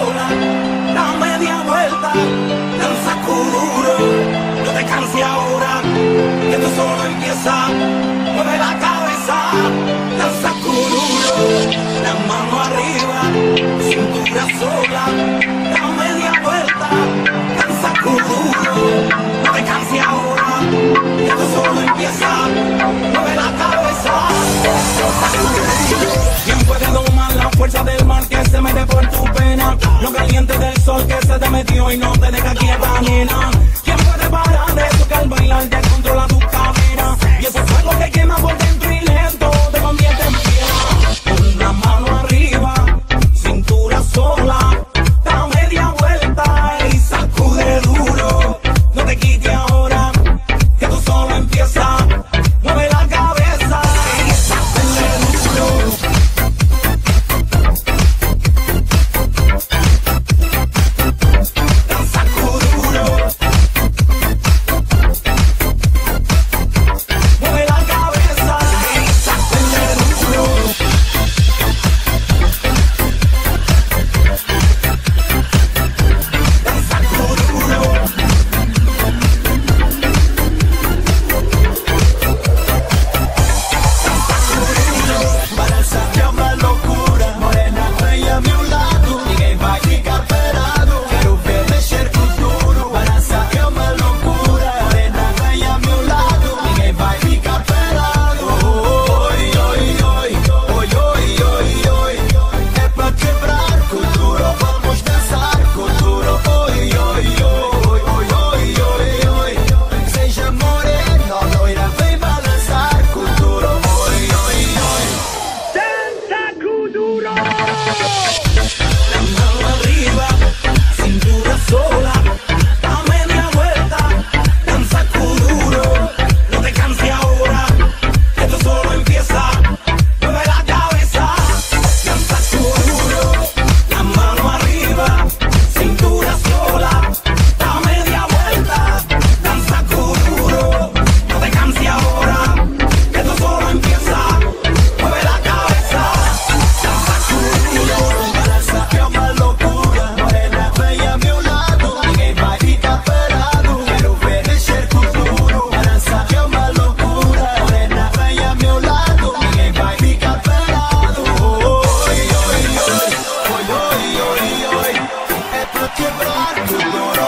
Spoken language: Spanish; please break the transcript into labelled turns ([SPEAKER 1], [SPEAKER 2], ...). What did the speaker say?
[SPEAKER 1] sola, da media vuelta, danza con no te canses ahora, que esto solo empieza, mueve la cabeza, danza con la mano arriba, cintura sola. going on that
[SPEAKER 2] よ
[SPEAKER 1] quebrar tu corazón.